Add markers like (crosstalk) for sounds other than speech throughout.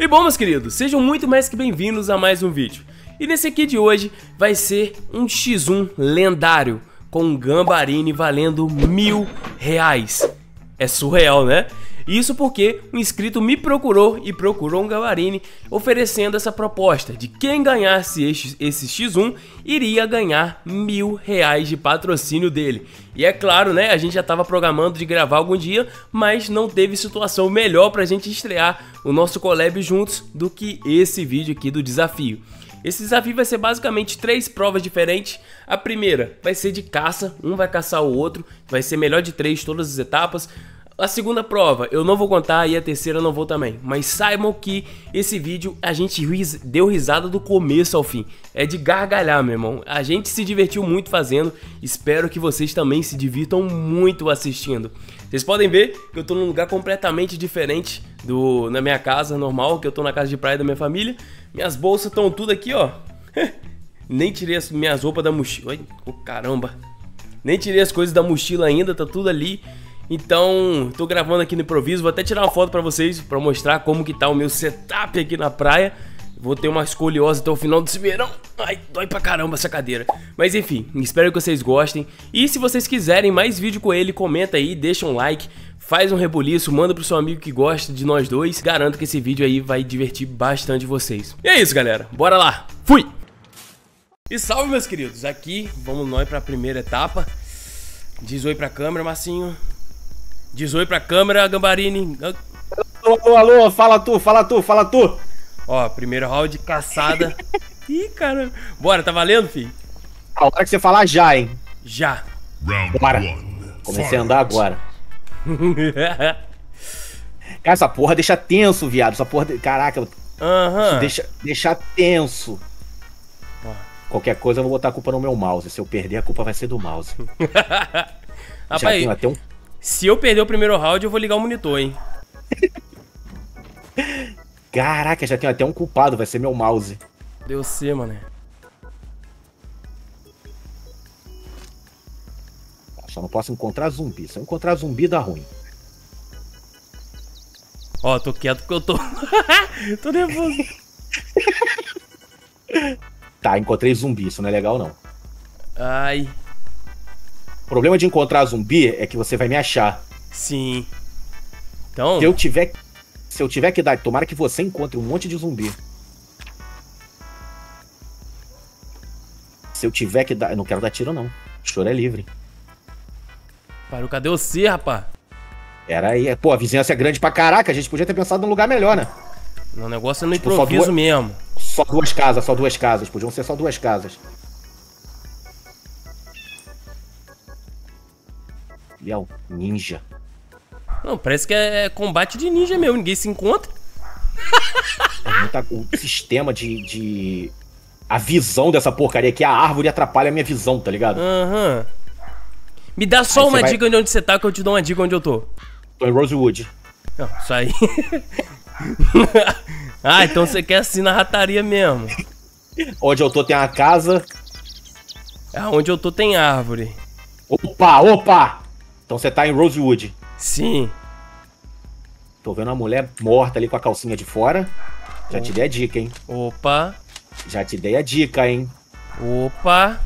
E bom, meus queridos, sejam muito mais que bem-vindos a mais um vídeo. E nesse aqui de hoje vai ser um X1 lendário com um Gambarini valendo mil reais. É surreal, né? Isso porque um inscrito me procurou e procurou um Gambarini oferecendo essa proposta de quem ganhasse esse, esse X1 iria ganhar mil reais de patrocínio dele. E é claro, né? A gente já estava programando de gravar algum dia, mas não teve situação melhor para a gente estrear o nosso collab juntos do que esse vídeo aqui do desafio. Esse desafio vai ser basicamente três provas diferentes. A primeira vai ser de caça, um vai caçar o outro, vai ser melhor de três todas as etapas. A segunda prova eu não vou contar e a terceira não vou também. Mas saibam que esse vídeo a gente deu risada do começo ao fim. É de gargalhar, meu irmão. A gente se divertiu muito fazendo. Espero que vocês também se divirtam muito assistindo. Vocês podem ver que eu tô num lugar completamente diferente do na minha casa normal, que eu tô na casa de praia da minha família. Minhas bolsas estão tudo aqui, ó. (laughs) Nem tirei as minhas roupas da mochila. Ai, oh, caramba. Nem tirei as coisas da mochila ainda, tá tudo ali. Então, tô gravando aqui no improviso, vou até tirar uma foto pra vocês, pra mostrar como que tá o meu setup aqui na praia. Vou ter uma escoliose até o final desse verão. Ai, dói pra caramba essa cadeira. Mas enfim, espero que vocês gostem. E se vocês quiserem mais vídeo com ele, comenta aí, deixa um like, faz um rebuliço, manda pro seu amigo que gosta de nós dois. Garanto que esse vídeo aí vai divertir bastante vocês. E é isso, galera. Bora lá. Fui! E salve, meus queridos. Aqui, vamos nós pra primeira etapa. Diz oi pra câmera, Marcinho. Diz oi pra câmera, Gambarini. Alô, alô, alô, fala tu, fala tu, fala tu. Ó, primeiro round caçada. (laughs) Ih, cara. Bora, tá valendo, filho? A hora que você falar já, hein? Já. Bora. Comecei a andar agora. (laughs) Cara, essa porra deixa tenso, viado. Essa porra. De... Caraca, Aham. deixa, deixa tenso. Qualquer coisa eu vou botar a culpa no meu mouse. Se eu perder, a culpa vai ser do mouse. (laughs) Já Rapaz, tenho até um. Se eu perder o primeiro round, eu vou ligar o monitor, hein? Caraca, já tenho até um culpado, vai ser meu mouse. Deu C, mano. Só não posso encontrar zumbi. Se eu encontrar zumbi, dá ruim. Ó, tô quieto porque eu tô. (laughs) tô nervoso. Tá, encontrei zumbi, isso não é legal não. Ai, O problema de encontrar zumbi é que você vai me achar. sim. Então, Se eu tiver. Se eu tiver que dar. Tomara que você encontre um monte de zumbi. Se eu tiver que dar. Eu não quero dar tiro, não. O choro é livre. parou, cadê o C, rapá? Era aí. Pô, a vizinhança é grande pra caraca. A gente podia ter pensado num lugar melhor, né? O negócio é no Tipo, só improviso duas- mesmo. Só duas casas, só duas casas. Podiam ser só duas casas. Leão, ninja. Não, parece que é combate de ninja mesmo, ninguém se encontra. É o sistema de, de. A visão dessa porcaria aqui, a árvore atrapalha a minha visão, tá ligado? Aham. Me dá só Aí uma você vai- dica de onde você tá, que eu te dou uma dica onde eu tô. Tô em Rosewood. Não, isso aí. (laughs) ah, então você quer assim na rataria mesmo. Onde eu tô tem uma casa. Ah, onde eu tô tem árvore. Opa, opa! Então você tá em Rosewood. Sim. Tô vendo uma mulher morta ali com a calcinha de fora. Já te dei a dica, hein? Opa. Já te dei a dica, hein? Opa.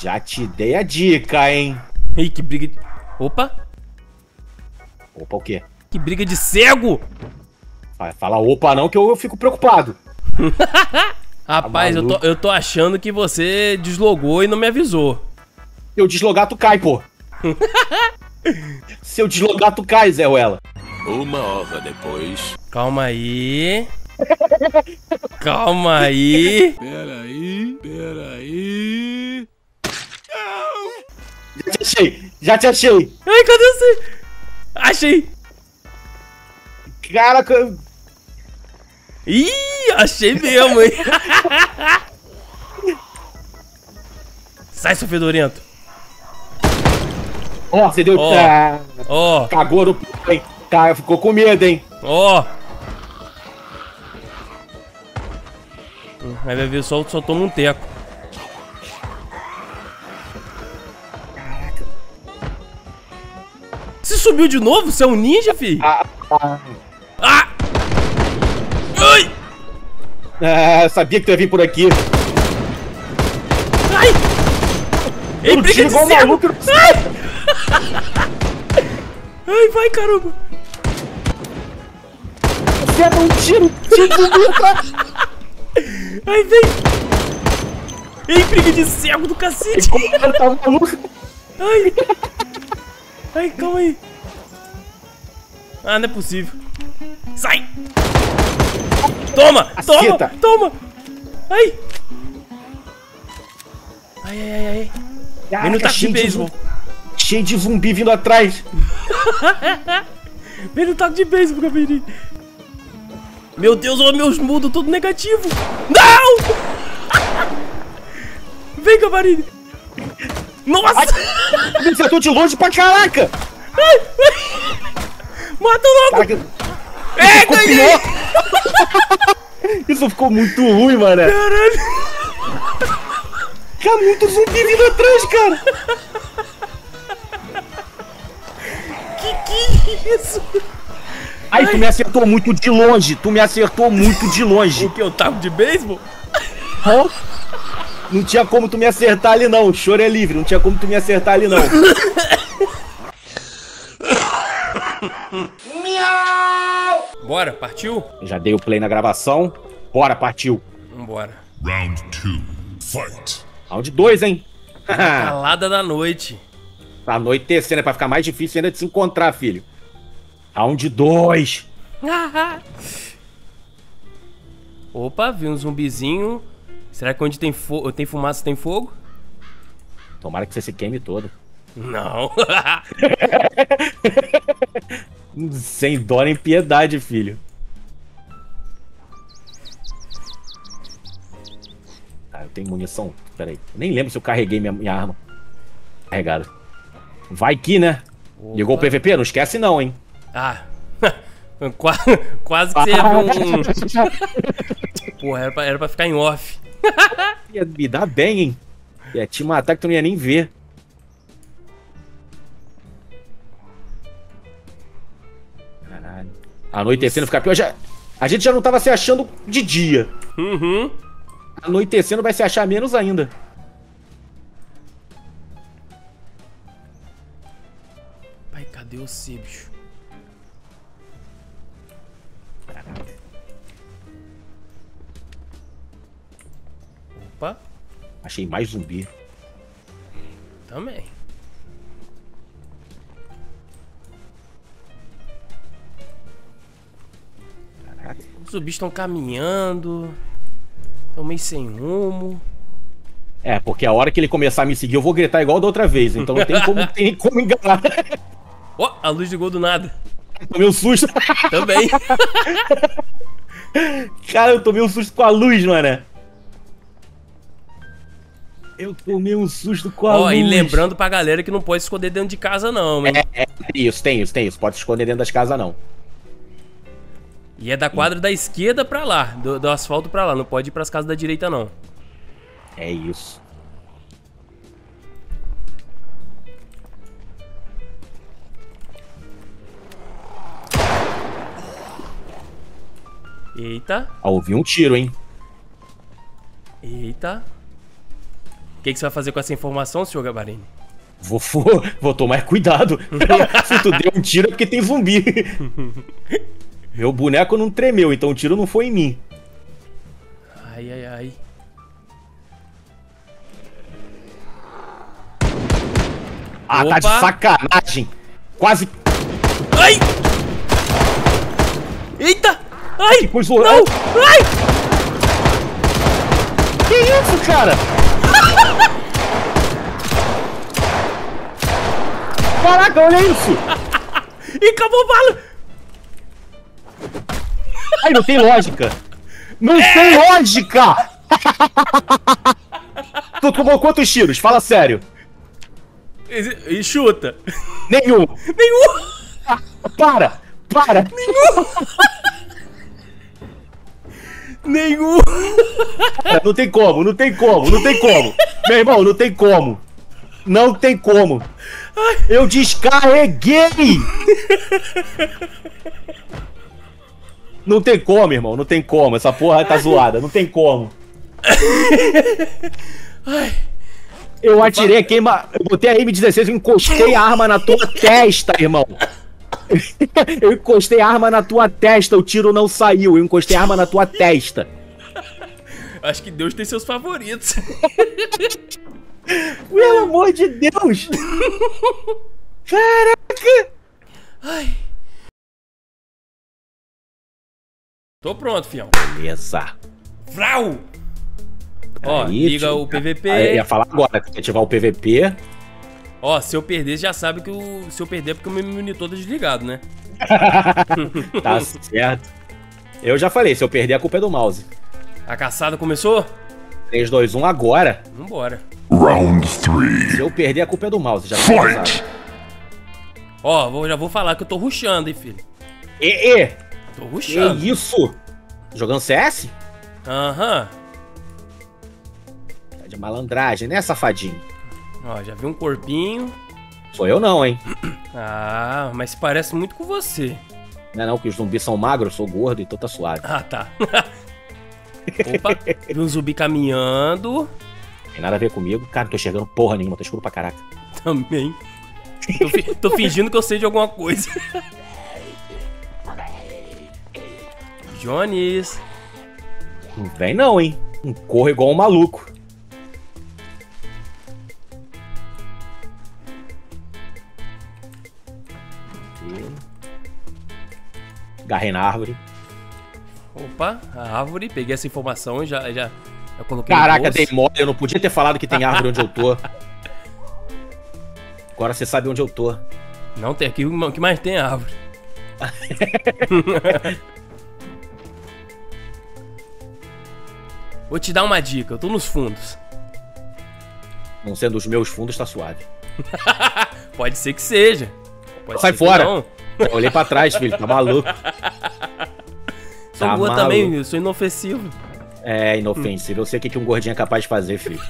Já te dei a dica, hein? Ih, que briga de... Opa. Opa, o quê? Que briga de cego. Vai falar opa não que eu, eu fico preocupado. (laughs) Rapaz, eu tô, maluco. eu tô achando que você deslogou e não me avisou. Eu deslogar, tu cai, pô. (laughs) Se eu deslogar, tu cai, Zé Ruela. Uma hora depois. Calma aí. Calma aí. Peraí, peraí. Já te achei, já te achei. Ai, cadê você? Achei. Caraca, Ih, achei mesmo, hein? (laughs) Sai, seu fedorento. Ó, você deu. Ó. Ah, Ó, cagou no hein? Cara, ficou com medo, hein? ó. Aí vai ver só, só toma um teco. Você subiu de novo? Você é um ninja, fi? Ah, ah, Ah! Ah, sabia que tu ia vir por aqui. Ai! Ei, briga de cego! maluco. Ai, (laughs) vai, caramba! Você dá um tiro, tiro do atrás. Ai, vem! Ei, briga de cego do cacete! Cara tá maluco. Ai! Ai, calma aí! Ah, não é possível! Sai! Toma! Toma! Toma! Ai! Ai, ai, ai, ai! Taco de cheio de beisebol! Cheio de zumbi vindo atrás. (laughs) Vem no taco de beisebol, Gabriel! Meu Deus, olha meus mudos, tudo negativo! Não! (laughs) Vem, Gabarini! Nossa! Me acertou de longe pra caraca. Mata logo! Caraca, É, ganhei! (laughs) Isso ficou muito ruim, mano. Caralho! Cara, muito zumbi vindo atrás, cara. Isso? Ai, tu me acertou muito de longe. Tu me acertou muito de longe. O que? O taco de beisebol? Hã? Não tinha como tu me acertar ali, não. O choro é livre. Não tinha como tu me acertar ali, não. (coughs) Bora, partiu? Já dei o play na gravação. Bora, partiu. Vambora. Round two. Fight. Round 2, hein? Calada da noite. (laughs) tá anoitecendo, é pra ficar mais difícil ainda de se encontrar, filho. Round 2. (laughs) Opa, vi um zumbizinho. Será que onde tem, fo tem fumaça tem fogo? Tomara que você se queime todo. Não. (laughs) Sem dó nem piedade, filho. Ah, eu tenho munição. Pera aí. Eu nem lembro se eu carreguei minha, minha arma. Carregada. Vai que, né? Ligou o PVP? Não esquece não, hein? Ah. (laughs) Qua- Quase que você ia ver um. (laughs) Porra, era pra, era pra ficar em off. (laughs) Ia me dar bem, hein? Ia te matar que tu não ia nem ver. Caralho. Anoitecendo fica pior. Já... A gente já não tava se achando de dia. Uhum. Anoitecendo vai se achar menos ainda. Pai, cadê você, bicho? Achei mais zumbi. também. Caraca. Os zumbis estão caminhando. Estão meio sem rumo. É, porque a hora que ele começar a me seguir, eu vou gritar igual da outra vez. Então não tem como, (laughs) tem como enganar. Ó, a luz ligou do nada. Tomei um susto. Também. (laughs) Cara, eu tomei um susto com a luz, mano. Eu tomei um susto com a Ó, luz. e lembrando pra galera que não pode se esconder dentro de casa, não, hein? É, isso, tem isso, tem isso. Pode se esconder dentro das casas, não. E é da quadra da esquerda pra lá, do, do asfalto pra lá. Não pode ir pras casas da direita, não. É isso. Eita, Ah, ouvi um tiro, hein? eita. O que, que você vai fazer com essa informação, senhor Gabarini? Vou, vou, vou tomar cuidado. (laughs) Se tu deu um tiro é porque tem zumbi. Meu boneco não tremeu, então o tiro não foi em mim. Ai, ai, ai. Ah, tá de Opa. sacanagem. Quase Ai! Eita! Ai! coisa Não! Ai! Que isso, cara? Caraca, olha isso! E acabou a bala! Ai, não tem lógica! Não tem lógica! tu tomou quantos tiros? Fala sério. E, e chuta! Nenhum. Nenhum! Para! Para! Nenhum! Não tem como, não tem como, não tem como. Meu irmão, não tem como. Não tem como. Eu descarreguei! Não tem como, irmão. Não tem como. Essa porra tá zoada. Não tem como. Eu atirei a queima. Eu botei a M16 e encostei a arma na tua testa, irmão. (laughs) Eu encostei a arma na tua testa, o tiro não saiu. Eu encostei a arma na tua testa. Acho que Deus tem seus favoritos. (laughs) Pelo amor de Deus! (laughs) Caraca! Ai. Tô pronto, fião. Beleza. Vrau! Ó, liga o PVP. Aí, eu ia falar agora, tem que ativar o PVP. Ó, se eu perder, já sabe que o... se eu perder é porque o meu monitor tá desligado, né? (laughs) Tá certo. Eu já falei, se eu perder, a culpa é do mouse. A caçada começou? 3, 2, 1 agora. Vambora. Round three. Se eu perder, a culpa é do mouse. Já Fight! Ó, vou- já vou falar que eu tô rushando, hein, filho. E, e, Tô que rushando. isso? Jogando CS? Aham. Tá de malandragem, né, safadinho? Ó, já vi um corpinho. Sou eu não, hein? (clears throat) Ah, mas parece muito com você. Não é não, que os zumbis são magros, eu sou gordo, então tá suave. Ah, tá. (laughs) Opa, vi um zumbi caminhando. Tem nada a ver comigo. Cara, não tô enxergando porra nenhuma, tô escuro pra caraca. (laughs) Também. Tô, fi- tô fingindo que eu sei de alguma coisa. (laughs) Jones. Não vem não, hein? Corro igual um maluco. Garrei na árvore. Opa, a árvore. Peguei essa informação e já, já, já coloquei Caraca, dei mole, eu não podia ter falado que tem árvore onde eu tô. Agora você sabe onde eu tô. Não tem aqui, o que mais tem é árvore. (laughs) Vou te dar uma dica, eu tô nos fundos. Não sendo os meus fundos, tá suave. (laughs) Pode ser que seja. Pode Sai ser fora. Eu olhei pra trás, filho, tá maluco. Sou Tá boa maluco. também, eu sou inofensivo. É, inofensivo. Eu sei o que um gordinho é capaz de fazer, filho.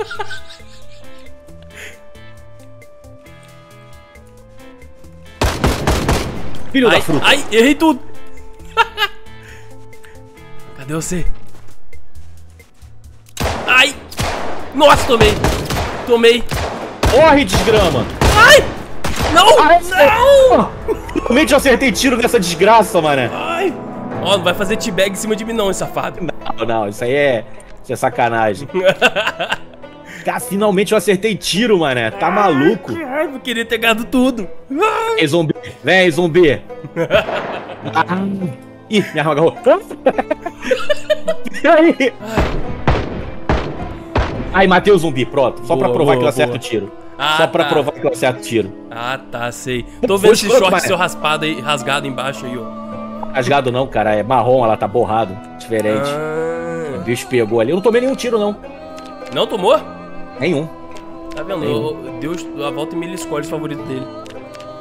Filho da Ai, fruta. ai, errei tudo. Cadê você? Ai! Nossa, tomei! Tomei! Corre, desgrama! Ai! Não! Ai, não! Realmente eu acertei tiro nessa desgraça, mané. Ai! Ó, não vai fazer teabag em cima de mim não, safado. Não, não, isso aí é. Isso é sacanagem. (laughs) Cara, finalmente eu acertei tiro, mané. Tá maluco? Ai, eu queria ter ganhado tudo. Ai. Vem, zumbi. Vem, zumbi. Ah. (laughs) Ih, minha arma agarrou. Aí. Aí, matei o zumbi, pronto. Só pra Boa, provar boa, que eu acerto o tiro. Ah, Só pra tá. provar que eu acerto o tiro. Ah, tá, sei. Tô vendo esse short seu raspado aí, rasgado embaixo aí, ó. Rasgado não, cara. É marrom, ela tá borrado. Diferente. O Ah. bicho pegou ali. Eu não tomei nenhum tiro, não. Não tomou? Nenhum. Tá vendo? O- Deus, a volta e ele escolhe os favoritos dele.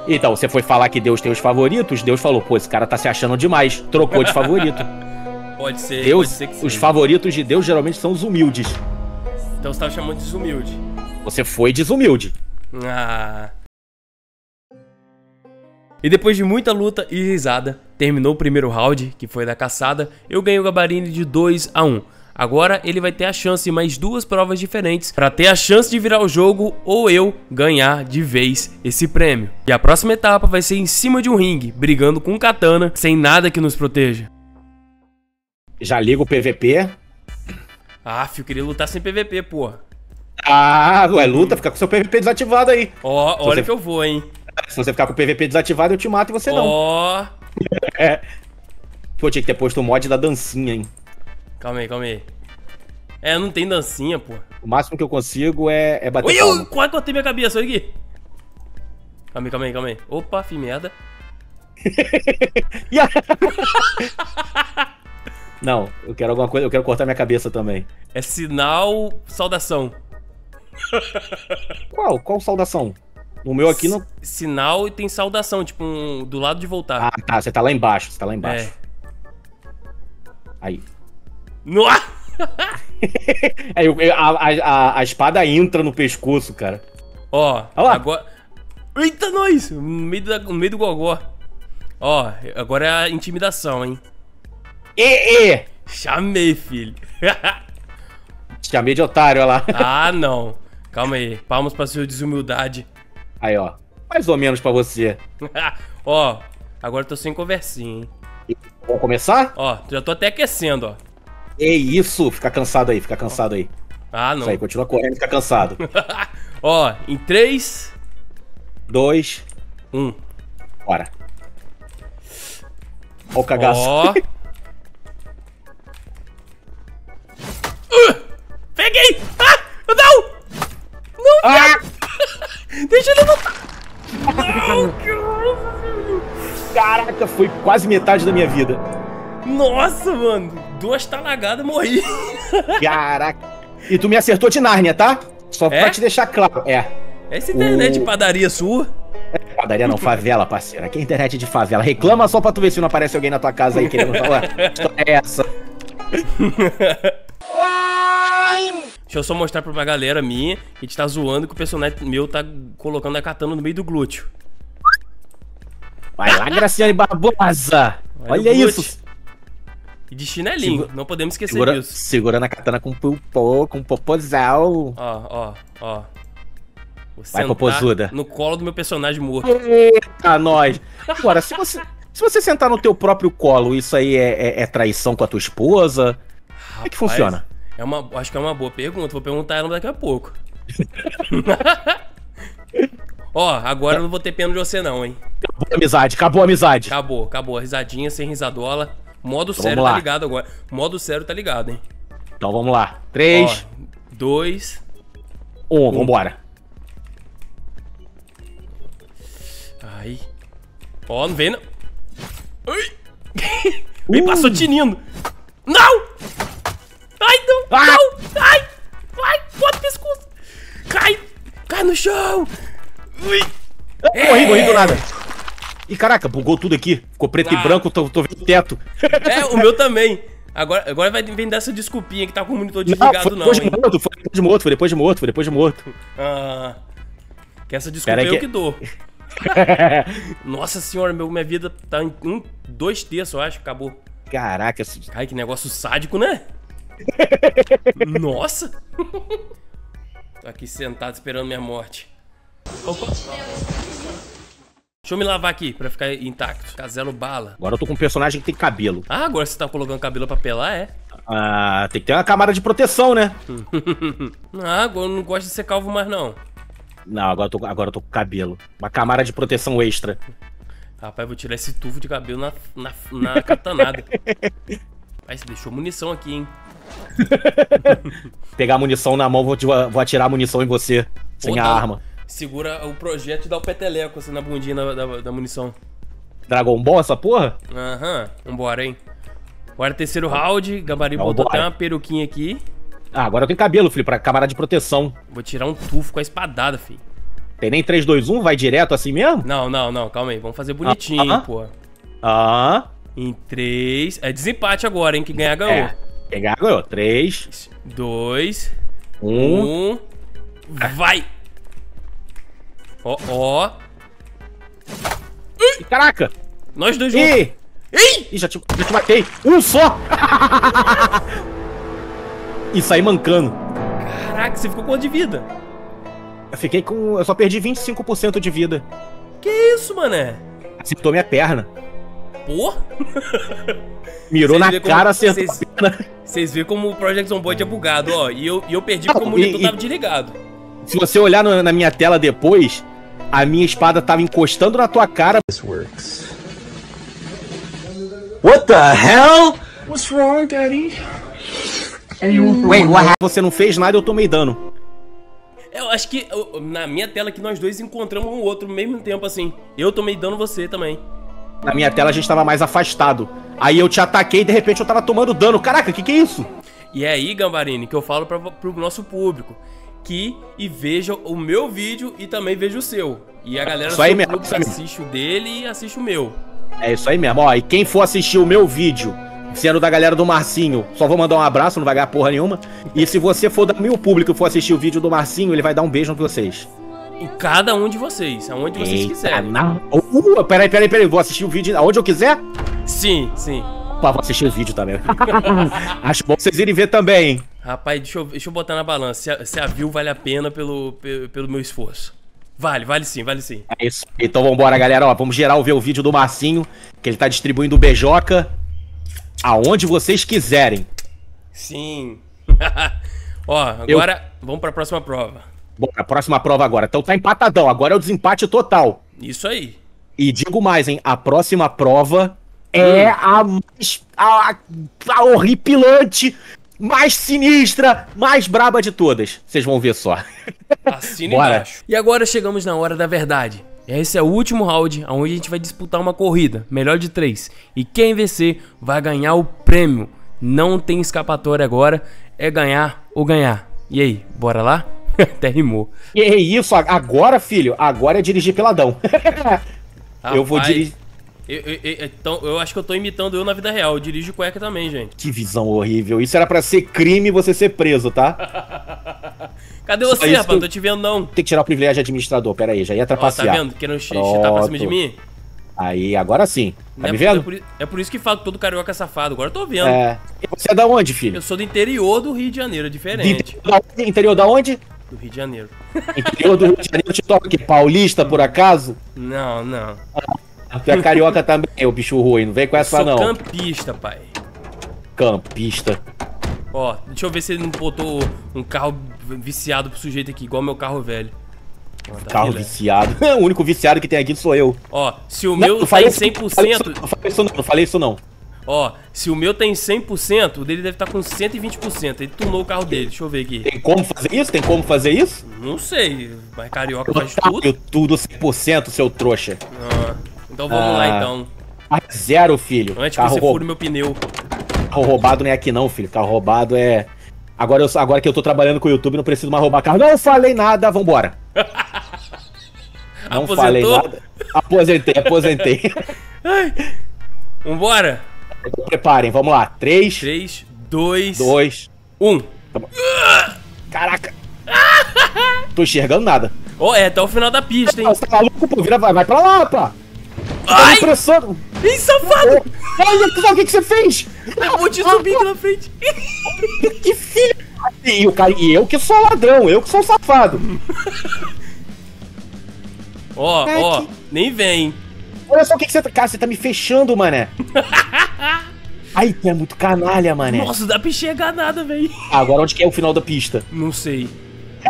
Então, você foi falar que Deus tem os favoritos, Deus falou, pô, esse cara tá se achando demais. Trocou de favorito. (laughs) Pode ser, pode Deus, ser que os sim. favoritos de Deus geralmente são os humildes. Então você tava chamando de desumilde. Você foi desumilde. Ah. E depois de muita luta e risada, terminou o primeiro round, que foi da caçada, eu ganhei o Gabarini de 2 a 1. Agora ele vai ter a chance em mais duas provas diferentes para ter a chance de virar o jogo ou eu ganhar de vez esse prêmio. E a próxima etapa vai ser em cima de um ringue, brigando com katana, sem nada que nos proteja. Já liga o PVP. Ah, eu queria lutar sem PVP, porra. Ah, ué, luta, fica com seu PVP desativado aí. Ó, olha você- que eu vou, hein. Se você ficar com o PVP desativado, eu te mato e você não. Ó. Pô, tinha que ter posto o mod da dancinha, hein? Calma aí, calma aí. É, não tem dancinha, porra. O máximo que eu consigo é, é bater Ui, eu quase cortei minha cabeça, olha aqui. Calma aí, calma aí, calma aí. Opa, fiz merda. (laughs) Não, eu quero alguma coisa, eu quero cortar minha cabeça também. É sinal, saudação. (laughs) Qual? Qual saudação? No meu aqui não. Sinal e tem saudação, tipo, um, do lado de voltar. Ah, tá, você tá lá embaixo, você tá lá embaixo. (laughs) é. Aí. Nossa! Aí eu- a, a, a, a espada entra no pescoço, cara. Ó, Olha lá. agora... Eita, nós! No meio, da- no meio do gogó. Ó, agora é a intimidação, hein? E, e. Chamei, filho. (laughs) Chamei de otário, olha lá. ah, não. Calma aí. Palmas pra sua desumildade. Aí, ó. Mais ou menos pra você. (laughs) ó, agora eu tô sem conversinha, hein? Vamos começar? Ó, já tô até aquecendo, ó. É isso, fica cansado aí, fica cansado aí. Ah, não. Isso aí, continua correndo, fica cansado. (laughs) ó, em 3, 2, 1. Bora. Ó o cagaço. Ó. (laughs) uh, peguei! Ah! Não! Não! Deixa ele levantar! Caraca, foi quase metade da minha vida. Nossa, mano. Duas talagadas morri. Caraca. E tu me acertou de Nárnia, tá? Só É? pra te deixar claro. É. Essa internet de O- padaria sua. Padaria não, favela, parceiro. Aqui é internet de favela. Reclama só pra tu ver se não aparece alguém na tua casa aí querendo falar. (laughs) Que história é essa? (laughs) Deixa eu só mostrar pra uma galera minha que a gente tá zoando que o personagem meu tá colocando a katana no meio do glúteo. Vai lá, Graciane Barbosa. Olha Olha, isso. E de chinelinho, Segura- não podemos esquecer Segura, disso. segurando a katana com popô, com popozal. Ó, ó, ó. Vou Vai, sentar popozuda. No colo do meu personagem morto. Eita, nós. Agora, se você, se você sentar no teu próprio colo, isso aí é, é- é traição com a tua esposa? Como é que Rapaz, funciona? É uma, acho que é uma boa pergunta. Vou perguntar ela daqui a pouco. (laughs) Ó, agora eu não vou ter pena de você não, hein? Acabou a amizade, acabou a amizade. Acabou, acabou. Risadinha sem risadola. Modo Então sério tá ligado agora. Modo sério tá ligado, hein? Então vamos lá. 3, Ó, dois. 1, vambora. Ai. Ó, não vem não. Ai. (laughs) Vem, Uh. passou tinindo. Não! Ai, não! Ah. Não! Ai! Vai! Bota o pescoço! Cai! Cai no chão! Ui! Morri, morri do nada. Ih, caraca, bugou tudo aqui. Ficou preto Ah. e branco, tô, tô vendo o teto. É, o meu também. Agora, agora vai vir dessa desculpinha que tá com o monitor Não, desligado, foi não, depois de hein? morto, foi depois de morto, foi depois de morto, foi depois de morto. Ah, que essa desculpa Pera aí eu que- que dou. (laughs) Nossa senhora, meu, minha vida tá em um, dois terços, eu acho, acabou. Caraca, esse- Ai, que negócio sádico, né? Nossa! Tô aqui sentado esperando minha morte. Opa! Deixa eu me lavar aqui pra ficar intacto. Caselo bala. agora eu tô com um personagem que tem cabelo. Ah, agora você tá colocando cabelo pra pelar, é? Ah, tem que ter uma camada de proteção, né? (laughs) Ah, agora eu não gosto de ser calvo mais, não. Não, agora eu tô, agora eu tô com cabelo. Uma camada de proteção extra. Rapaz, vou tirar esse tufo de cabelo na, na, na katanada. (laughs) Mas você deixou munição aqui, hein? (laughs) Pegar munição na mão, vou, te- vou atirar a munição em você. Sem a dá- arma. Segura o projeto e dá o peteleco assim na bundinha da, da, da munição. Dragon Ball, essa porra? Aham, vambora, hein? Agora terceiro round, Gambari Vambora. botou até uma peruquinha aqui. Ah, agora eu tenho cabelo, filho, pra camada de proteção. Vou tirar um tufo com a espadada, filho. Tem nem 3, 2, 1, vai direto assim mesmo? Não, não, não, calma aí. Vamos fazer bonitinho, Ah, ah. pô. Ah, Em três. É desempate agora, hein? Que ganhar ganhou. é. Pegar, ganhou. 3, Dois. 1. Um. Vai! Ó, ó. Caraca! Nós dois juntos. Ih! Ih! Ih, já te, já te matei. Um só! (laughs) e saí mancando. Caraca, você ficou com quanto de vida? Eu fiquei com. Eu só perdi 25% de vida. Que isso, mané? Acertou minha perna. Pô? Mirou na vê cara, acertou vocês- a perna. Vocês viram como o Project Zomboid é bugado, ó. E eu, e eu perdi porque o monitor e- tava desligado. Se você olhar no- na minha tela depois, a minha espada tava encostando na tua cara. What the hell? What's wrong, Daddy? Wait, what happened? Você não fez nada, eu tomei dano. Eu acho que eu- na minha tela que nós dois encontramos um outro ao mesmo tempo, assim. Eu tomei dano você também. Na minha tela a gente tava mais afastado. Aí eu te ataquei e de repente eu tava tomando dano. Caraca, que que é isso? E é aí, Gambarini, que eu falo pra, pro nosso público. Que e veja o meu vídeo e também veja o seu. E a galera Isso aí mesmo, assiste o dele e assiste o meu. É isso aí mesmo, ó. E quem for assistir o meu vídeo, sendo da galera do Marcinho, só vou mandar um abraço, não vai ganhar porra nenhuma. E se você for da meu público e for assistir o vídeo do Marcinho, ele vai dar um beijo em vocês. Em cada um de vocês, aonde vocês Eita, quiserem. não. Uh, peraí, peraí, peraí. Vou assistir o vídeo aonde eu quiser? Sim, sim. Rapaz, vou assistir o vídeo também. (laughs) Acho bom vocês irem ver também, hein? Rapaz, deixa eu, deixa eu botar na balança se a, se a view vale a pena pelo, pelo, pelo meu esforço. Vale, vale sim, vale sim. É isso. Então vambora, galera. Ó, vamos geral ver o vídeo do Marcinho, que ele tá distribuindo o Beijoca aonde vocês quiserem. Sim. (laughs) Ó, agora vamos pra próxima prova. Bom, a próxima prova agora. Então tá empatadão. Agora é o desempate total. Isso aí. E digo mais, hein? A próxima prova é a mais. A, a horripilante, mais sinistra, mais braba de todas. Vocês vão ver só. (laughs) Assina Bora. embaixo. E agora chegamos na hora da verdade. Esse é o último round, onde a gente vai disputar uma corrida, melhor de três. E quem vencer vai ganhar o prêmio. Não tem escapatória agora, é ganhar ou ganhar. E aí, bora lá? (laughs) Até rimou. E é isso, agora, filho, agora é dirigir peladão. (laughs) eu vou Rapaz, dirigir. Eu, eu- eu- então, eu acho que eu tô imitando eu na vida real. Eu dirijo cueca também, gente. Que visão horrível. Isso era pra ser crime e você ser preso, tá? (laughs) Cadê você, rapaz? eu- tô te vendo, não. Tem que tirar o privilégio de administrador. Pera aí, já ia Ó, tá trapacear. vendo? Querendo chi- chitar pra cima de mim? Aí, agora sim. Tá é, me por- vendo? É por, é por isso que falo que todo carioca é safado. Agora eu tô vendo. É. E você é da onde, filho? Eu sou do interior do Rio de Janeiro, é De diferente. interior da onde? Interior da onde? Do Rio de Janeiro. (laughs) Interior do Rio de Janeiro te toca aqui. Paulista, por acaso? Não, não. Tu é carioca também, ô bicho ruim. Não vem com Eu essa, sou não. campista, pai. Campista. Ó, deixa eu ver se ele não botou um carro viciado pro sujeito aqui, igual meu carro velho. Ó, tá Carro viciado. (laughs) o único viciado que tem aqui sou eu. Ó, se o Não, meu não tá em isso- não falei isso 100%, Não falei isso não, não falei isso não. Ó, se o meu tá em 100%, o dele deve estar com 120%. Ele tunou o carro dele, deixa eu ver aqui. Tem como fazer isso? Tem como fazer isso? Não sei, mas carioca faz tudo. Eu tudo 100%, seu trouxa. Ah, então vamos lá Ah. então. Ah, Zero, filho. Antes que carro, você rou- fure meu pneu. carro roubado não é aqui não, filho. Carro roubado é... Agora, eu, agora que eu tô trabalhando com o YouTube, não preciso mais roubar carro. Não falei nada, vambora. (laughs) Não Aposentou? falei nada. Aposentei, aposentei. (laughs) Vambora? Preparem, vamos lá. 3, 3, 2, 2, 1. Caraca. Tô enxergando nada. Ó, é até o final da pista, hein? Você tá maluco, pô? Vira, vai, vai pra lá, pá. Ai! Impressando. Ih, safado! Olha o que, que você fez. Eu vou te subir aqui na frente. Que filho. E, o cara, e eu que sou ladrão, eu que sou safado. Ó, ó, que- nem vem. Olha só o que, que você tá. Cara, você tá me fechando, mané. (laughs) Ai, tu é muito canalha, mané. Nossa, dá pra enxergar nada, velho. Agora onde que é o final da pista? Não sei.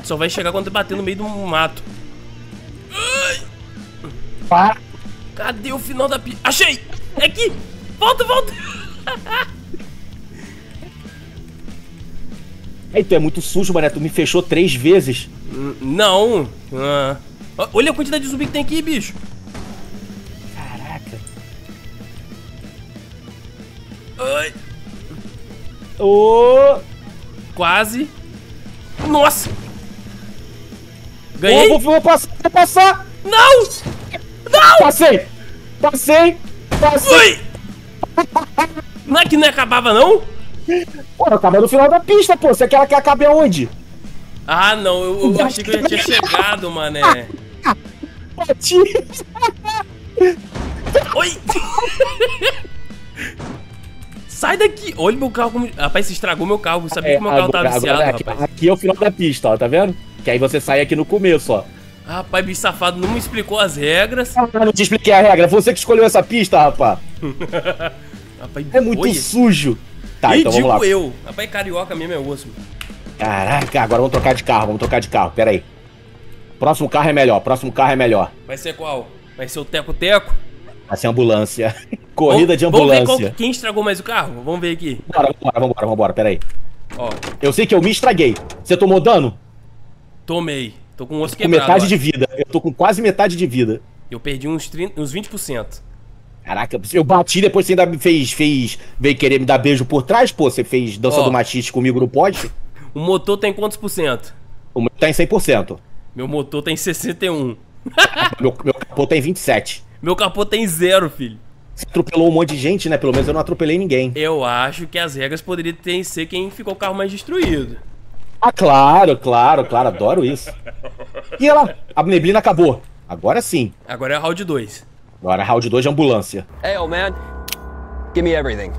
Só vai chegar quando bater no meio do mato. Para. Cadê o final da pista? Achei! É aqui! Volta, volta! Ai, tu é muito sujo, mané. Tu me fechou três vezes. Não. Ah. Olha a quantidade de zumbi que tem aqui, bicho. Ai, Ô. quase. Nossa! Ganhei? vou, vou passar, vou passar. Não! Não! Passei. Passei. Passei. Ui! Não é que não acabava, não? Pô, acaba no final da pista, pô. Você quer que acabe aonde? Ah, não. Eu, eu achei que eu já tinha chegado, mané. Bati. Oi! (laughs) Sai daqui! Olha meu carro como. Rapaz, você estragou meu carro. Sabia É, que meu carro tava viciado, aqui, rapaz. aqui é o final da pista, ó, tá vendo? Que aí você sai aqui no começo, ó. Rapaz, bicho safado, não me explicou as regras. Ah, não te expliquei a regra, você que escolheu essa pista, rapaz. (laughs) Rapaz, É muito sujo. Tá, e então vamos lá. eu. Rapaz, carioca mesmo é osso. Caraca, agora vamos trocar de carro, vamos trocar de carro, pera aí. Próximo carro é melhor, próximo carro é melhor. Vai ser qual? Vai ser o Teco-Teco? Vai ser ambulância. (laughs) Corrida de Vamos ver qual, ambulância. quem estragou mais o carro? Vamos ver aqui. Bora, vambora, vambora, vambora, pera aí. Ó, Eu sei que eu me estraguei. Você tomou dano? tomei. Tô com o osso Com quebrado. metade ó. de vida. Eu tô com quase metade de vida. Eu perdi uns, 30, uns 20%. Caraca, eu bati depois você ainda me fez, fez, veio querer me dar beijo por trás, pô. Você fez dança Ó. do machiste comigo no pode? O motor tem quantos por cento? O meu tá em 100%. Meu motor tem 61. (laughs) Meu, meu capô tá em 27. Meu capô tem zero, filho. Você atropelou um monte de gente, né? Pelo menos eu não atropelei ninguém. Eu acho que as regras poderiam ter, ser quem ficou o carro mais destruído. Ah, claro, claro, claro. Adoro isso. E ela, a neblina acabou. Agora sim. Agora é round 2. Agora é round 2 de ambulância. Hey, old man. Give me everything.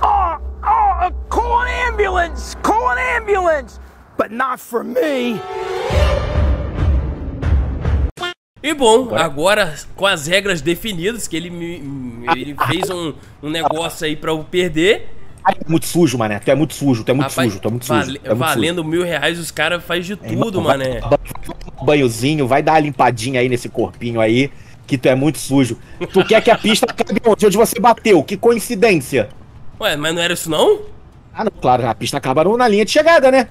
Oh, oh, call an ambulance! Call an ambulance! But not for me! E bom, agora com as regras definidas, que ele, me, ele fez um, um negócio aí pra eu perder. Ai, tu é muito sujo, mané. Tu é muito sujo, tu é muito Rapaz, sujo, tu é muito sujo. vale- tu é muito valendo sujo. mil reais, os caras fazem de tudo, vai mané. um banhozinho, vai dar uma limpadinha aí nesse corpinho aí, que tu é muito sujo. Tu quer que a pista acabe onde? Onde você bateu? Que coincidência. Ué, mas não era isso não? Ah, não, claro, a pista acaba na linha de chegada, né?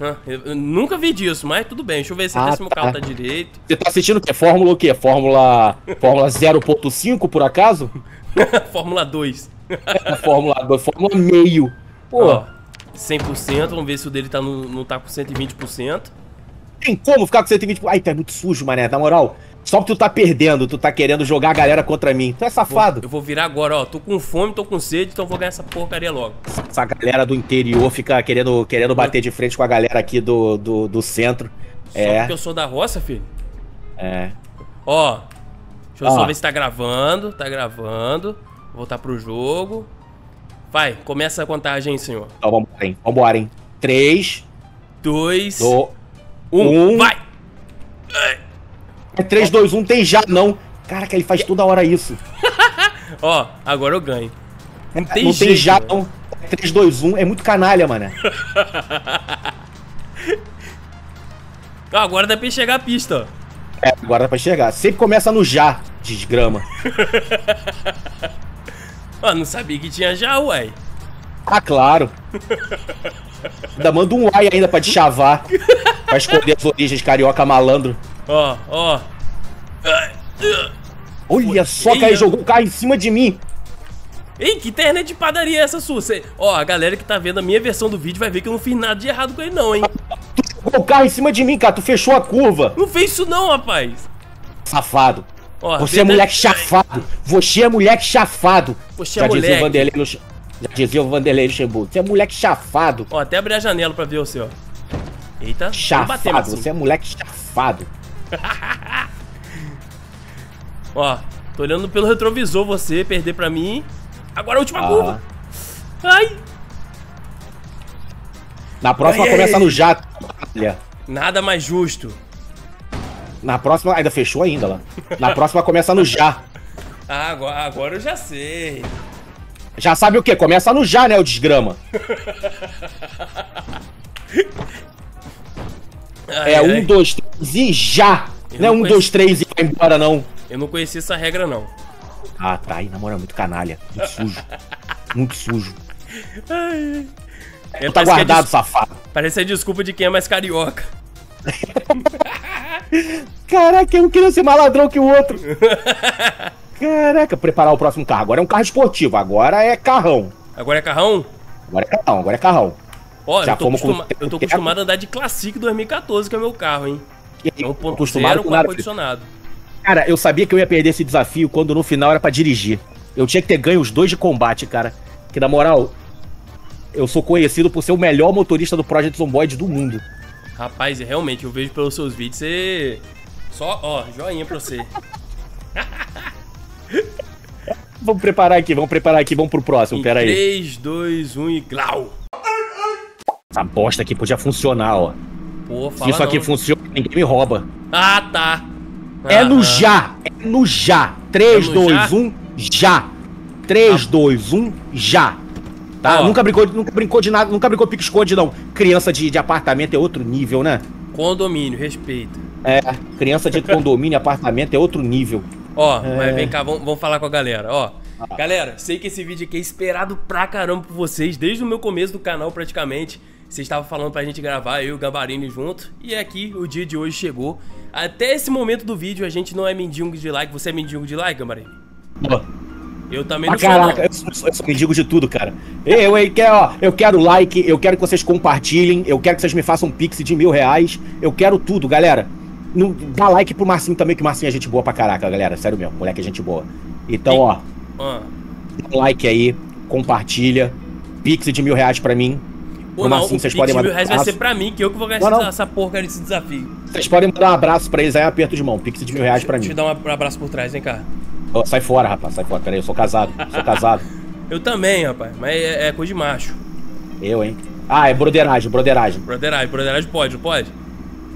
Ah, Eu, nunca vi disso, mas tudo bem. Deixa eu ver se, Ah, se meu carro tá. tá direito. Você tá assistindo o quê? Fórmula o quê? Fórmula, Fórmula 0.5, por acaso? (laughs) Fórmula 2. É Fórmula 2, Fórmula meio. Pô, Ó, 100%. Vamos ver se o dele tá no, não tá com 120%. tem como ficar com 120... Ai, tu é muito sujo, mané, na moral. Só porque tu tá perdendo, tu tá querendo jogar a galera contra mim. Tu é safado. Eu vou virar agora, ó. Tô com fome, tô com sede, então vou ganhar essa porcaria logo. Essa galera do interior fica querendo, querendo bater de frente com a galera aqui do, do, do centro. Só É, porque eu sou da roça, filho. é. Ó, deixa eu Ó. só ver se tá gravando. Tá gravando. Voltar pro jogo. Vai, começa a contagem, senhor. Então vambora, hein? Vambora, hein? 3, Dois, 2, um, um. vai! É 3, 2, 1, tem já não. Caraca, ele faz toda hora isso. (laughs) Ó, agora eu ganho. Não tem não jeito, tem já mano. não. É 3, 2, 1, é muito canalha, mané. (laughs) Agora dá pra enxergar a pista, ó. É, agora dá pra chegar. Sempre começa no já, desgrama. (laughs) Ó, não sabia que tinha já, ué. Ah, claro. Ainda manda um ai ainda pra te chavar. Pra esconder as origens carioca malandro. Ó, ó. Olha só que aí Eia. jogou o carro em cima de mim. Ei, que internet de padaria é essa sua? Cê- Ó, a galera que tá vendo a minha versão do vídeo vai ver que eu não fiz nada de errado com ele, não, hein? Tu jogou o carro em cima de mim, cara. Tu fechou a curva. Não fez isso, não, rapaz. Safado. Ó, Você é verdade- moleque chafado. Você é moleque chafado. Você é Já dizia moleque. o Vanderlei no... Já dizia o Vanderlei Luxemburgo. Você é moleque chafado. Ó, até abrir a janela pra ver você, ó. Eita, Chafado. Marcinho. Você é moleque chafado. (laughs) Ó, tô olhando pelo retrovisor você, perder pra mim. Agora a última Ah. curva. Ai, Na próxima Ai, começa ai. no jato. Olha. nada mais justo. Na próxima. Ainda fechou ainda lá. Na (laughs) próxima começa no já. Ah, agora, agora eu já sei. Já sabe o que? Começa no já, né, o desgrama. (laughs) Ai, É ai, um, dois, três e já. Eu Não é um, conheço. dois, três e vai embora, não. Eu não conhecia essa regra, não. Ah, tá aí, na moral, muito canalha. Muito sujo. muito sujo. É, Tá que é guardado, des- safado. parece a desculpa de quem é mais carioca. Caraca, eu não queria ser mais ladrão que o outro. Caraca, preparar o próximo carro. Agora é um carro esportivo, agora é carrão. Agora é carrão? Agora é carrão, agora é carrão. Ó, Já eu tô, eu tô acostumado a andar de Classic 2014, que é o meu carro, hein? É acostumado 1.0 com com ar-condicionado. Cara, eu sabia que eu ia perder esse desafio quando no final era pra dirigir. Eu tinha que ter ganho os dois de combate, cara. Que na moral, eu sou conhecido por ser o melhor motorista do Project Zomboid do mundo. Rapaz, realmente, eu vejo pelos seus vídeos, você... Só, ó, joinha pra você. (laughs) Vamos preparar aqui, vamos preparar aqui, vamos pro próximo, Em pera aí. 3, 2, 1 e glau. Essa bosta aqui podia funcionar, ó. Pô, Se isso aqui não. funciona, ninguém me rouba. Ah, tá. É no Aham. já, é no já. 3, É no 2, já? 1, já. 3, 2, 1, já. Tá? Ó. Nunca brincou, nunca brincou de nada, nunca brincou pique-esconde, não. Criança de, de apartamento é outro nível, né? Condomínio, respeito. É, criança de condomínio, (laughs) apartamento é outro nível. Ó, É. mas vem cá, vamos, vamos falar com a galera, ó. Galera, sei que esse vídeo aqui é esperado pra caramba por vocês, desde o meu começo do canal praticamente. Vocês estavam falando pra gente gravar, eu e o Gambarini junto. E aqui, o dia de hoje chegou. Até esse momento do vídeo, a gente não é mendigo de like. Você é mendigo de like, Gambarini? Pô, Eu também Ah, não sou, caraca, eu sou, eu sou mendigo de tudo, cara. Eu, eu, quero, ó, eu quero like, eu quero que vocês compartilhem, eu quero que vocês me façam um pix de mil reais. Eu quero tudo, galera. Não, dá like pro Marcinho também, que o Marcinho é gente boa pra caraca, galera. Sério mesmo, moleque é gente boa. Então, E- ó, Ah. dá um like aí, compartilha. Pix de mil reais pra mim. Ou Pro não, o vocês podem de mil mandar reais vai abraço. ser pra mim, que eu que vou ganhar Não, essa, não. essa porcaria desse desafio. Vocês podem mandar um abraço pra eles aí, aperto de mão. Pix de mil reais pra Deixa eu mim. dar um abraço por trás, vem cá. Ó, sai fora, rapaz, sai fora. Pera aí, eu sou casado. Sou casado. (laughs) Eu também, rapaz, mas é, é coisa de macho. Eu, hein? Ah, é broderagem, broderagem. Broderagem, broderagem pode, não pode?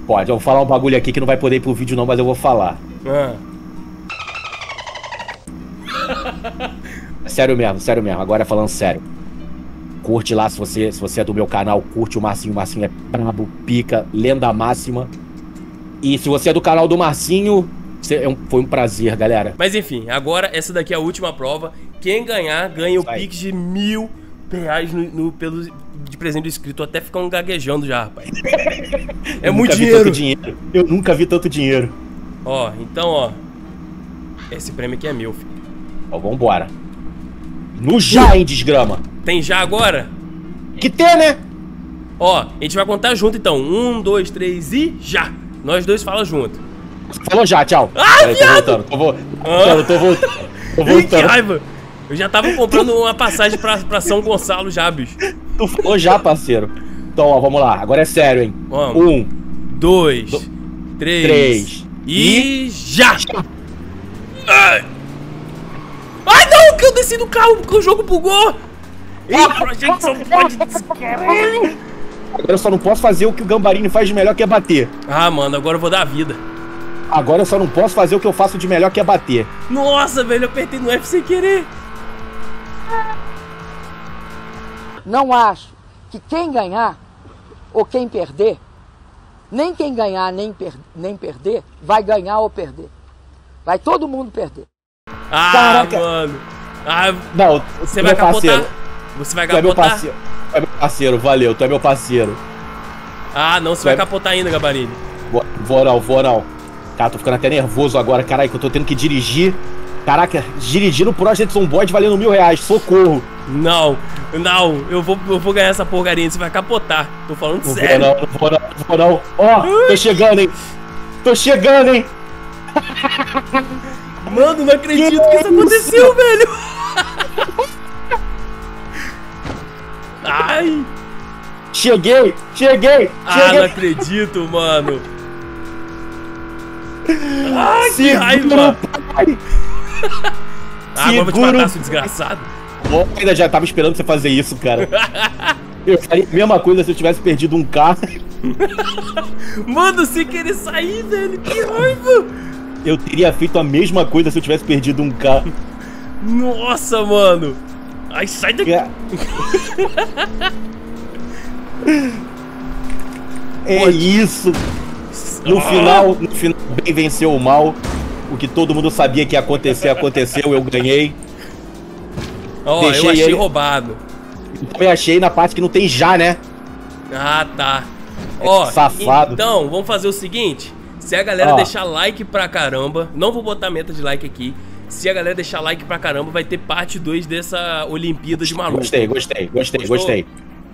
Pode, eu vou falar um bagulho aqui que não vai poder ir pro vídeo não, mas eu vou falar. Ah. (laughs) Sério mesmo, sério mesmo. Agora falando sério. Curte lá se você, se você é do meu canal, curte o Marcinho. O Marcinho é brabo, pica, lenda máxima. E se você é do canal do Marcinho, é um- foi um prazer, galera. Mas enfim, agora essa daqui é a última prova. Quem ganhar, ganha o aí. Pix de mil reais no, no- pelo, de presente do inscrito. Até ficando gaguejando já, rapaz. (laughs) É Eu muito dinheiro. dinheiro. Eu nunca vi tanto dinheiro. Ó, então, ó. Esse prêmio aqui é meu, filho. Ó, vambora. No já, hein, desgrama. Tem já agora? Que tem, né? Ó, a gente vai contar junto então. Um, dois, três e já! Nós dois fala junto. Falou já, tchau. Ah, Peraí, tô voltando. Tô, vo... Ah. tô voltando. Tô Ih, que voltando. raiva! Eu já tava comprando uma passagem pra, pra São Gonçalo já, bicho. Tu falou já, parceiro. Então, ó, vamos lá. Agora é sério, hein? Vamos. Um, Dois, três, três. e já! Ai! Ai, não! Que eu desci do carro porque o jogo bugou! Só pode! Agora eu só não posso fazer o que o Gambarini faz de melhor, que é bater. Ah, mano, agora eu vou dar a vida. Agora eu só não posso fazer o que eu faço de melhor, que é bater. Nossa, velho, eu apertei no F sem querer. Não acho que quem ganhar ou quem perder, nem quem ganhar nem, per- nem perder, vai ganhar ou perder. Vai todo mundo perder. Ah, Caraca. mano. Ah, Não, você vai capotar? parceiro. Você vai Tu é meu capotar? parceiro. Tu é meu parceiro, valeu, tu é meu parceiro. Ah, não, você Vai- vai capotar ainda, Gabarini. Vou, vou não, vou não. Cara, tô ficando até nervoso agora, caralho, que eu tô tendo que dirigir. Caraca, dirigir no Project Zomboid valendo mil reais, socorro. Não, não, eu vou, eu vou ganhar essa porcaria, você vai capotar. Tô falando Não vou sério. não, não vou não, não vou não. Ó, tô chegando, hein. Tô chegando, hein. Mano, não acredito que, Que isso aconteceu, velho. Ai, Cheguei, cheguei, ah, não acredito, mano. Ai, que Segura raiva. pai. Ah, agora eu vou te matar, seu desgraçado. Eu ainda já tava esperando você fazer isso, cara. (laughs) Eu faria a mesma coisa se eu tivesse perdido um carro. Mano, sem querer sair, velho, que raiva. Eu teria feito a mesma coisa se eu tivesse perdido um carro. Nossa, mano. Ai, sai daqui. É, (laughs) é isso. No final, no final, o bem venceu o mal. O que todo mundo sabia que ia acontecer, aconteceu, eu ganhei. Ó, eu deixei achei ele- roubado. Eu achei na parte que não tem já, né? Ah, tá. Ó, safado. então, vamos fazer o seguinte. Se a galera Ó. deixar like pra caramba, não vou botar meta de like aqui. Se a galera deixar like pra caramba, vai ter parte 2 dessa Olimpíada de maluco. Gostei, gostei, gostei, Gostou? gostei.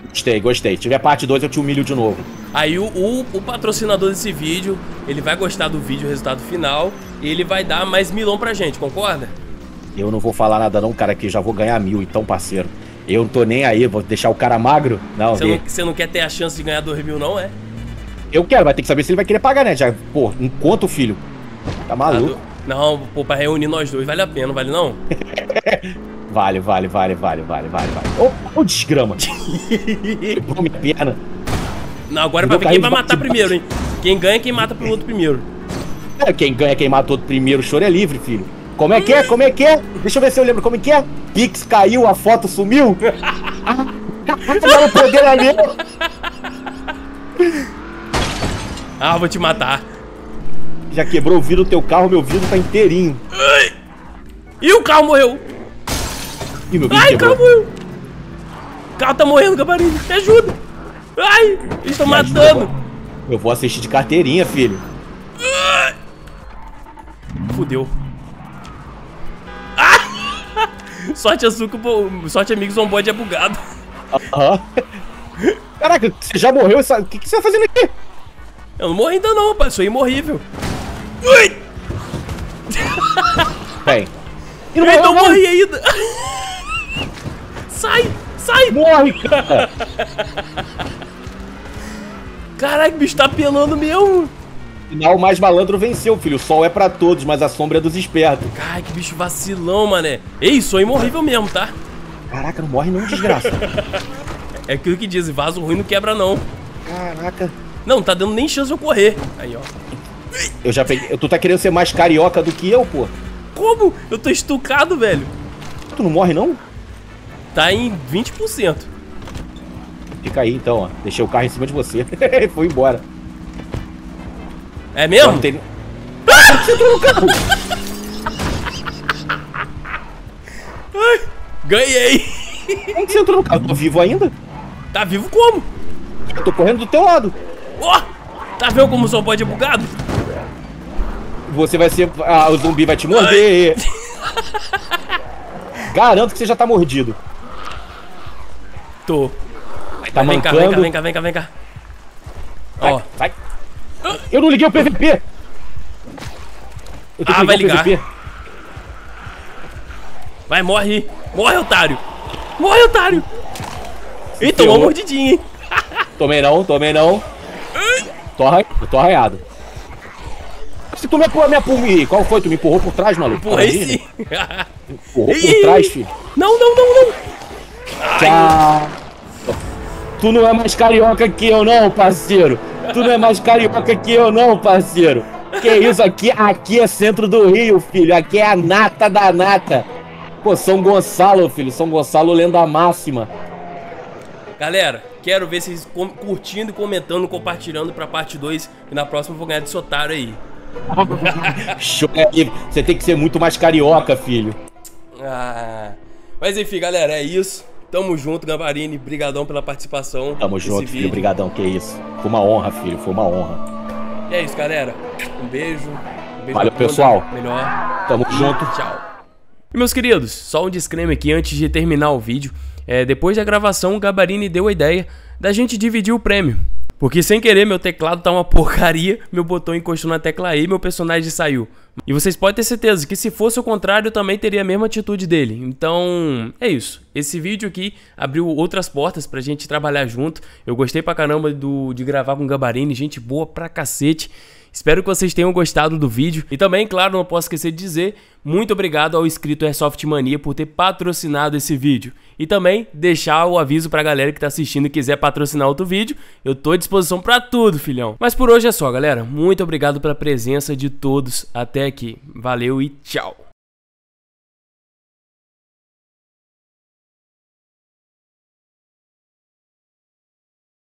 Gostei, gostei. Se tiver parte 2, eu te humilho de novo. Aí o, o, o patrocinador desse vídeo, ele vai gostar do vídeo, o resultado final, e ele vai dar mais milão pra gente, concorda? Eu não vou falar nada não, cara, que já vou ganhar mil, então, parceiro. Eu não tô nem aí, vou deixar o cara magro. Não, Você não, você não quer ter a chance de ganhar 2 mil, não, é? eu quero, vai ter que saber se ele vai querer pagar, né? Já, pô, enquanto filho. Tá Ah, maluco? do- Não, pô, pra reunir nós dois, vale a pena, não vale não? (laughs) Vale, vale, vale, vale, vale, vale, vale. Ô, ô desgrama. (laughs) Quebrou minha perna. Não, agora é vou ver quem vai matar bate- primeiro, hein? Quem ganha é quem mata pro outro primeiro. É, quem ganha, quem matou primeiro, o choro é livre, filho. Como é que é? Como é que é? Deixa eu ver se eu lembro como é que é. Pix caiu, a foto sumiu. (laughs) Agora o poder é meu. Ah, vou te matar. Já quebrou o vidro do teu carro, meu vidro tá inteirinho. Ih, o carro morreu! Ih, meu vidro Ai, o carro quebrou. morreu! O carro tá morrendo, Gabarini, me ajuda! Ai, eles estão ajuda, matando! Eu vou assistir de carteirinha, filho. Fudeu. Ah! (laughs) Sorte açúcar, sorte amigos, o onboard é bugado. Aham. Caraca, você já morreu? O que, que você tá fazendo aqui? Eu não morri ainda não, rapaz, sou imorrível. Ui! Vem. E Eu não ainda não morreu, morri ainda! Sai! Sai! Morre, cara. Caralho, o bicho tá pelando mesmo! Final, o mais malandro venceu, filho. O sol é pra todos, mas a sombra é dos espertos. Caralho, que bicho vacilão, mané. Ei, sou imorrível mesmo, tá? Caraca, não morre não, desgraça. É aquilo que diz, vaso ruim não quebra não. Caraca. Não, tá dando nem chance de eu correr. Aí, ó. Eu já peguei. Tu tá querendo ser mais carioca do que eu, pô? Como? Eu tô estucado, velho. Tu não morre, não? Tá em 20%. Fica aí então, ó. Deixei o carro em cima de você. (laughs) Foi embora. É mesmo? Não tem... Você entrou no carro? Ganhei! Como que você entrou no carro? Tô vivo ainda? Tá vivo como? Eu tô correndo do teu lado. Ó! tá vendo como o som pode é bugado? Você vai ser. Ah, o zumbi vai te morder. (laughs) Garanto que você já tá mordido. Tô. Tá vem cá, mancando. vem cá, vem cá, vem cá, vem cá. Vai, Ó, vai. Eu não liguei o PVP. Eu Ah, vai ligar. PVP. vai, morre. Morre, otário. Morre, otário. Ih, tomou uma mordidinha, hein? Tomei não, tomei não. Tô, arran... tô arranhado. Se tu me empurrou, me empurrou. Qual foi? Tu me empurrou por trás, maluco? Imagina. sim. Empurrou por trás, filho. Não, não, não, não. Tchau. Tu não é mais carioca que eu, não, parceiro. Tu não é mais carioca que eu, não, parceiro. Que isso aqui? Aqui é centro do Rio, filho. Aqui é a nata da nata. Pô, São Gonçalo, filho. São Gonçalo, lenda máxima. Galera, quero ver vocês curtindo comentando, compartilhando pra parte 2. E na próxima eu vou ganhar desse otário aí. (laughs) Show. É, Você tem que ser muito mais carioca, filho. Ah. Mas enfim, galera, é isso. Tamo junto, Gambarini. Brigadão pela participação. Tamo junto, filho. vídeo. Obrigadão, que isso. Foi uma honra, filho. Foi uma honra. E é isso, galera. Um beijo. Um beijo Valeu, pessoal. Melhor. Tamo junto. Tchau. E meus queridos, só um disclaimer aqui antes de terminar o vídeo. É, depois da gravação, o Gabarini deu a ideia da gente dividir o prêmio. Porque sem querer meu teclado tá uma porcaria, meu botão encostou na tecla E e meu personagem saiu. E vocês podem ter certeza que se fosse o contrário, eu também teria a mesma atitude dele. Então, é isso. Esse vídeo aqui abriu outras portas pra gente trabalhar junto. Eu gostei pra caramba do, de gravar com o Gabarini, gente boa pra cacete. Espero que vocês tenham gostado do vídeo. E também, claro, não posso esquecer de dizer muito obrigado ao inscrito Airsoft Mania por ter patrocinado esse vídeo. E também deixar o aviso pra galera que tá assistindo e quiser patrocinar outro vídeo. Eu tô à disposição pra tudo, filhão. Mas por hoje é só, galera. Muito obrigado pela presença de todos até aqui. Valeu e tchau.